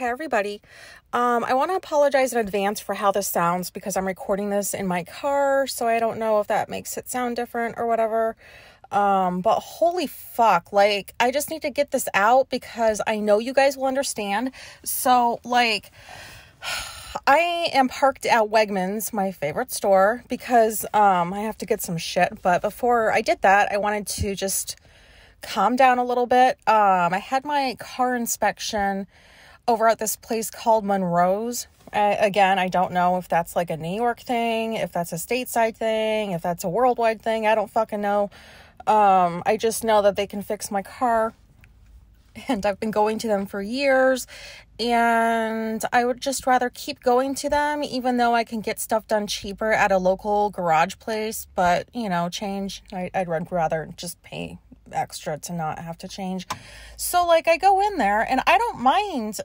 Hi, everybody. Um, I want to apologize in advance for how this sounds because I'm recording this in my car, so I don't know if that makes it sound different or whatever. Um, but holy fuck, like, I just need to get this out because I know you guys will understand. So, like, I am parked at Wegmans, my favorite store, because um, I have to get some shit. But before I did that, I wanted to just calm down a little bit. Um, I had my car inspection over at this place called Monroe's. Again, I don't know if that's like a New York thing, if that's a stateside thing, if that's a worldwide thing. I don't fucking know. Um, I just know that they can fix my car. And I've been going to them for years. And I would just rather keep going to them, even though I can get stuff done cheaper at a local garage place. But, you know, change, I, I'd rather just pay extra to not have to change. So like I go in there and I don't mind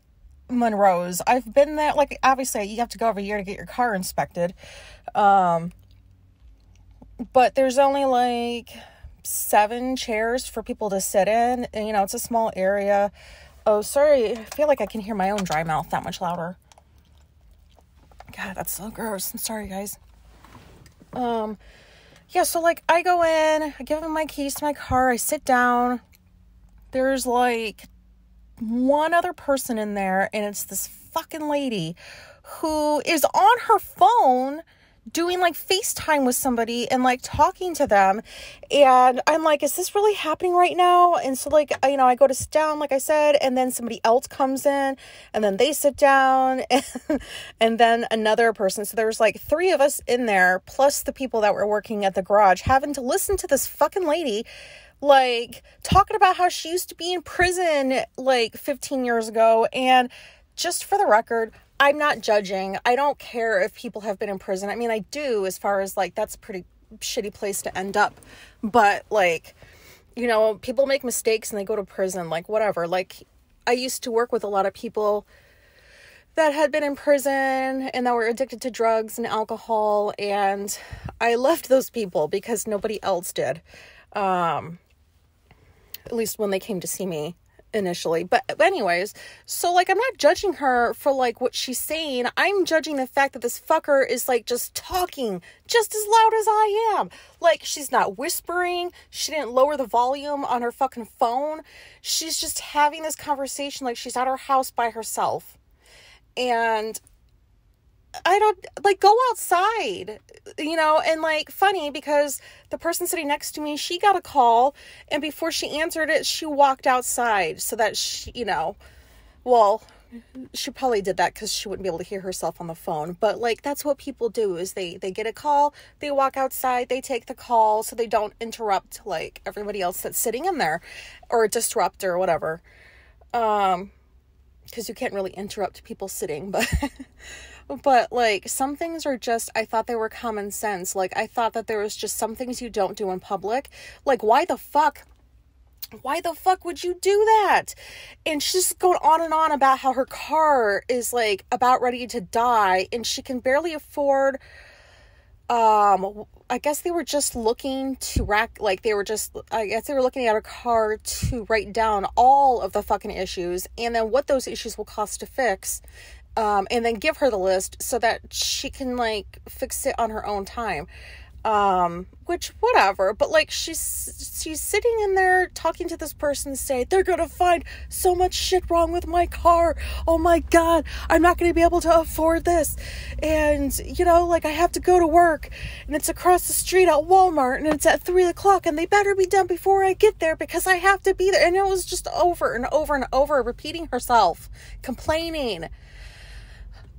Monroe's. I've been there like obviously you have to go every year to get your car inspected. Um but there's only like seven chairs for people to sit in. And, you know, it's a small area. Oh, sorry. I feel like I can hear my own dry mouth that much louder. God, that's so gross. I'm sorry, guys. Um yeah, so like I go in, I give them my keys to my car, I sit down. There's like one other person in there, and it's this fucking lady who is on her phone doing like FaceTime with somebody and like talking to them. And I'm like, is this really happening right now? And so, like, you know, I go to sit down, like I said, and then somebody else comes in and then they sit down and, and then another person. So there was like three of us in there, plus the people that were working at the garage, having to listen to this fucking lady like talking about how she used to be in prison like 15 years ago and just for the record I'm not judging. I don't care if people have been in prison. I mean, I do as far as like that's a pretty shitty place to end up. But like, you know, people make mistakes and they go to prison, like whatever. Like I used to work with a lot of people that had been in prison and that were addicted to drugs and alcohol and I left those people because nobody else did. Um at least when they came to see me initially. But anyways, so like I'm not judging her for like what she's saying. I'm judging the fact that this fucker is like just talking just as loud as I am. Like she's not whispering. She didn't lower the volume on her fucking phone. She's just having this conversation like she's at her house by herself. And I don't like go outside, you know, and like funny because the person sitting next to me, she got a call and before she answered it, she walked outside so that she, you know, well, she probably did that cuz she wouldn't be able to hear herself on the phone, but like that's what people do is they they get a call, they walk outside, they take the call so they don't interrupt like everybody else that's sitting in there or disrupt or whatever. Um because you can't really interrupt people sitting, but but like some things are just I thought they were common sense. Like I thought that there was just some things you don't do in public. Like why the fuck why the fuck would you do that? And she's going on and on about how her car is like about ready to die and she can barely afford um I guess they were just looking to rack like they were just I guess they were looking at a car to write down all of the fucking issues and then what those issues will cost to fix um, and then give her the list so that she can like fix it on her own time. Um which whatever but like she's she's sitting in there talking to this person say they're gonna find so much shit wrong with my car. Oh my god i'm not gonna be able to afford this. And you know like i have to go to work and it's across the street at walmart and it's at three o'clock and they better be done before i get there because i have to be there. And it was just over and over and over repeating herself complaining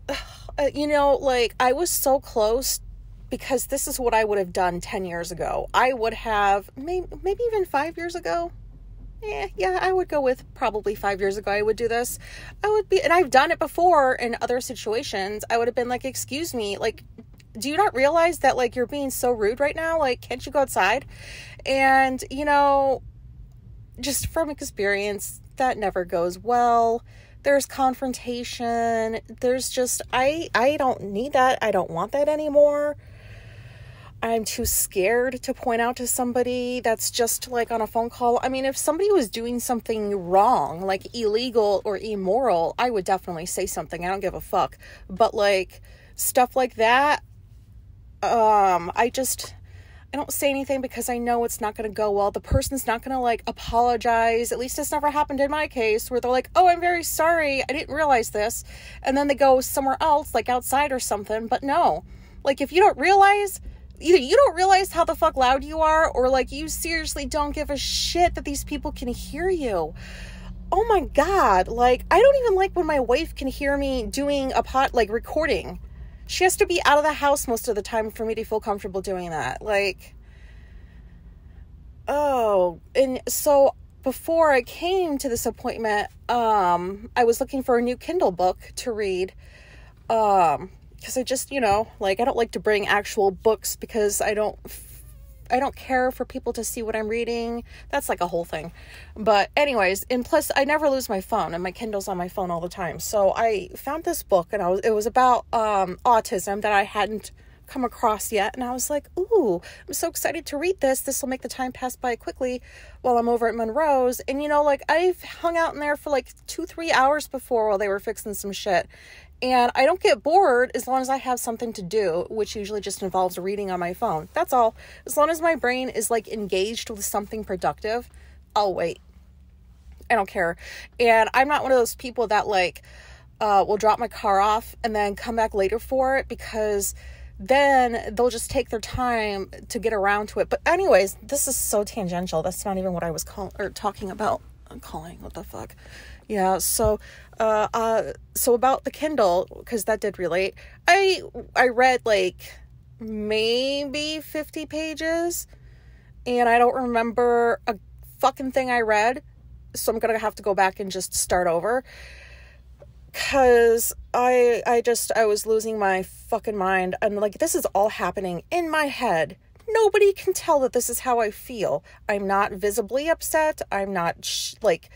Uh, you know, like I was so close because this is what I would have done 10 years ago. I would have maybe, maybe even five years ago. Yeah, yeah, I would go with probably five years ago. I would do this. I would be, and I've done it before in other situations. I would have been like, Excuse me, like, do you not realize that like you're being so rude right now? Like, can't you go outside? And, you know, just from experience, that never goes well there's confrontation there's just i i don't need that i don't want that anymore I'm too scared to point out to somebody that's just like on a phone call. I mean, if somebody was doing something wrong, like illegal or immoral, I would definitely say something. I don't give a fuck. But like stuff like that, um, I just I don't say anything because I know it's not going to go well. The person's not going to like apologize. At least it's never happened in my case where they're like, "Oh, I'm very sorry. I didn't realize this." And then they go somewhere else like outside or something. But no. Like if you don't realize either you don't realize how the fuck loud you are or like you seriously don't give a shit that these people can hear you oh my god like i don't even like when my wife can hear me doing a pot like recording she has to be out of the house most of the time for me to feel comfortable doing that. Like oh and so before i came to this appointment um i was looking for a new kindle book to read um because I just, you know, like I don't like to bring actual books because I don't I don't care for people to see what I'm reading. That's like a whole thing. But anyways, and plus I never lose my phone and my Kindle's on my phone all the time. So I found this book and I was it was about um autism that I hadn't come across yet and I was like, "Ooh, I'm so excited to read this. This will make the time pass by quickly while I'm over at Monroe's." And you know, like I've hung out in there for like 2-3 hours before while they were fixing some shit. And I don't get bored as long as I have something to do, which usually just involves reading on my phone. That's all. As long as my brain is like engaged with something productive, I'll wait. I don't care. And I'm not one of those people that like uh, will drop my car off and then come back later for it because then they'll just take their time to get around to it. But anyways, this is so tangential. That's not even what I was calling or talking about. I'm calling. What the fuck? Yeah. So, uh, uh, so about the Kindle because that did relate. I I read like maybe fifty pages, and I don't remember a fucking thing I read. So I'm gonna have to go back and just start over because I I just I was losing my fucking mind and like this is all happening in my head. Nobody can tell that this is how I feel. I'm not visibly upset. I'm not sh- like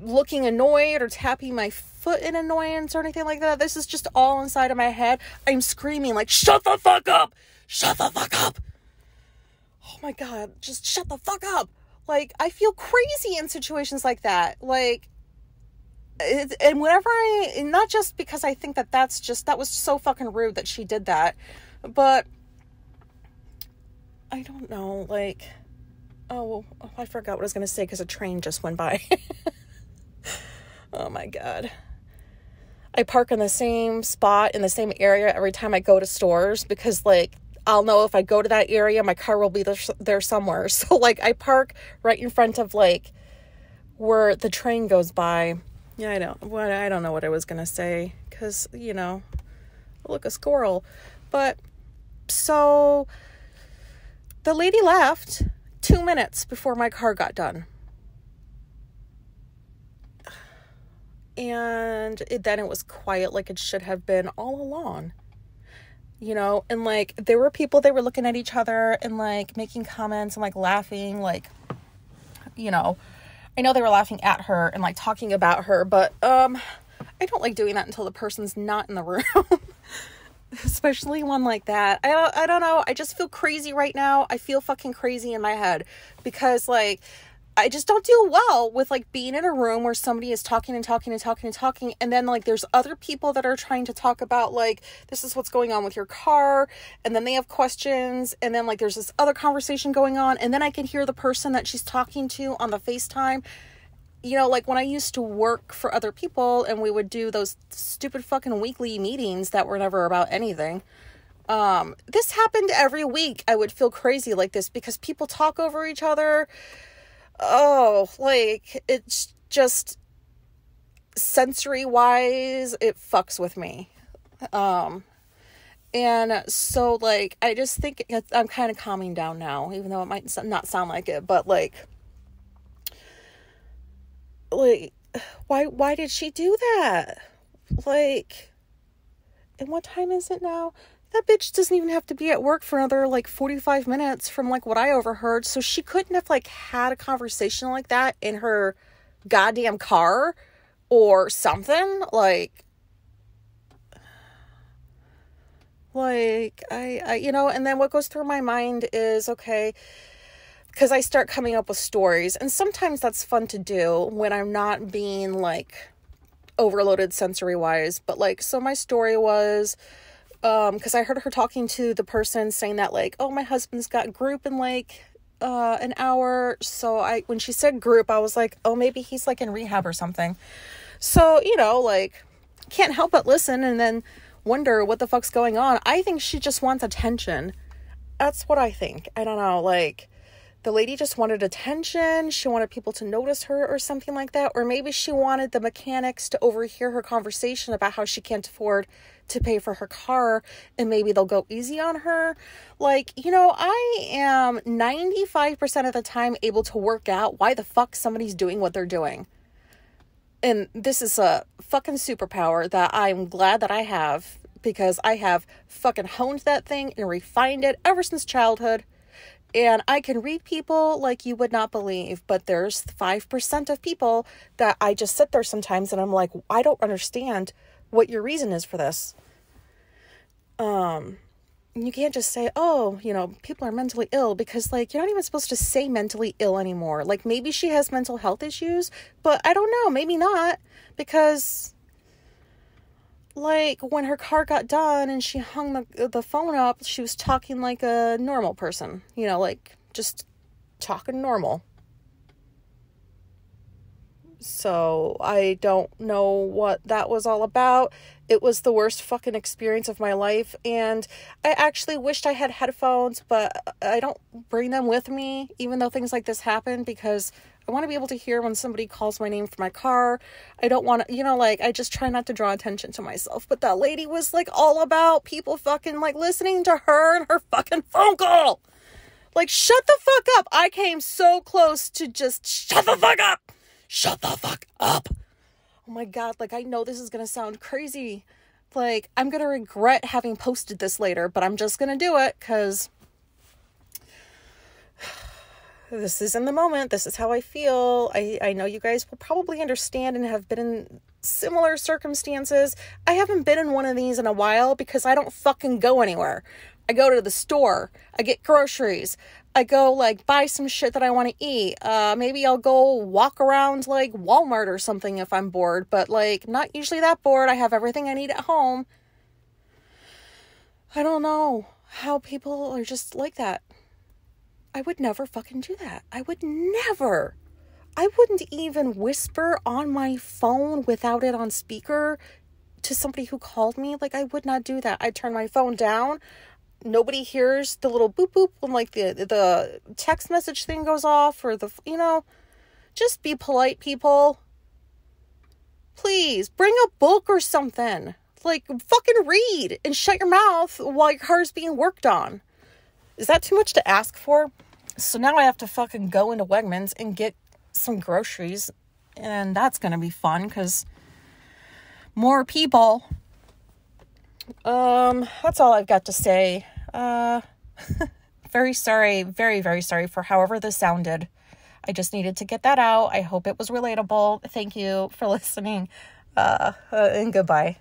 looking annoyed or tapping my foot in annoyance or anything like that. This is just all inside of my head. I'm screaming like, "Shut the fuck up! Shut the fuck up!" Oh my god, just shut the fuck up. Like I feel crazy in situations like that. Like it, and whenever I not just because I think that that's just that was so fucking rude that she did that, but I don't know, like oh, oh I forgot what I was going to say cuz a train just went by. Oh my God. I park in the same spot in the same area every time I go to stores because, like, I'll know if I go to that area, my car will be there, there somewhere. So, like, I park right in front of, like, where the train goes by. Yeah, I don't, what, I don't know what I was to say because, you know, look, a squirrel. But so the lady left two minutes before my car got done. And it, then it was quiet like it should have been all along you know? And like there were people they were looking at each other and like making comments and like laughing like you know i know they were laughing at her and like talking about her but um i don't like doing that until the person's not in the room especially one like that. I don't i don't know. I just feel crazy right now. I feel fucking crazy in my head because like I just don't do well with like being in a room where somebody is talking and talking and talking and talking and then like there's other people that are trying to talk about like this is what's going on with your car and then they have questions and then like there's this other conversation going on and then I can hear the person that she's talking to on the FaceTime. You know, like when I used to work for other people and we would do those stupid fucking weekly meetings that were never about anything. Um this happened every week. I would feel crazy like this because people talk over each other oh, like it's just sensory wise, it fucks with me. Um, and so like I just think I'm kind of calming down now, even though it might not sound like it, but like, like, why why did she do that? Like, and what time is it now? That bitch doesn't even have to be at work for another like 45 minutes from like what I overheard. So she couldn't have like had a conversation like that in her goddamn car or something. Like, Like, I, I, you know, and then what goes through my mind is okay, because I start coming up with stories, and sometimes that's fun to do when I'm not being like overloaded sensory wise. But like, so my story was, um, because I heard her talking to the person saying that, like, oh, my husband's got group in like uh an hour. So I, when she said group, I was like, oh, maybe he's like in rehab or something. So, you know, like, can't help but listen and then wonder what the fuck's going on. I think she just wants attention. That's what I think. I don't know. Like, the lady just wanted attention. She wanted people to notice her or something like that. Or maybe she wanted the mechanics to overhear her conversation about how she can't afford to pay for her car and maybe they'll go easy on her. Like, you know, I am 95% of the time able to work out why the fuck somebody's doing what they're doing and this is a fucking superpower that I'm glad that I have because I have fucking honed that thing and refined it ever since childhood. And I can read people like you would not believe, but there's 5% of people that I just sit there sometimes and I'm like, I don't understand what your reason is for this. Um, you can't just say, oh, you know, people are mentally ill because, like, you're not even supposed to say mentally ill anymore. Like, maybe she has mental health issues, but I don't know, maybe not because, like, when her car got done and she hung the, the phone up, she was talking like a normal person, you know, like just talking normal. So I don't know what that was all about. It was the worst fucking experience of my life. And I actually wished I had headphones, but I don't bring them with me, even though things like this happen, because I want to be able to hear when somebody calls my name for my car. I don't want to, you know, like, I just try not to draw attention to myself. But that lady was like all about people fucking like listening to her and her fucking phone call. Like, shut the fuck up. I came so close to just shut the fuck up. Shut the fuck up oh my god, like I know this is gonna sound crazy. Like I'm gonna regret having posted this later, but I'm just gonna do it because this is in the moment. This is how I feel. I, I know you guys will probably understand and have been in similar circumstances. I haven't been in one of these in a while because I don't fucking go anywhere. I go to the store, I get groceries, I go like buy some shit that I want to eat. Uh, maybe I'll go walk around like Walmart or something if I'm bored, but like not usually that bored. I have everything I need at home. I don't know how people are just like that. I would never fucking do that. I would never. I wouldn't even whisper on my phone without it on speaker to somebody who called me. Like, I would not do that. I'd turn my phone down nobody hears the little boop boop when like the the text message thing goes off or the you know just be polite people please bring a book or something like fucking read and shut your mouth while your car's being worked on is that too much to ask for so now i have to fucking go into wegmans and get some groceries and that's gonna be fun because more people um that's all i've got to say uh, very sorry, very, very sorry for however this sounded. I just needed to get that out. I hope it was relatable. Thank you for listening. Uh, uh and goodbye.